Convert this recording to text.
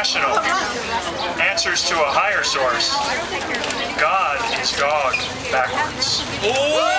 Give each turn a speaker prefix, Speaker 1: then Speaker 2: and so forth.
Speaker 1: International answers to a higher source. God is dog backwards.
Speaker 2: Ooh!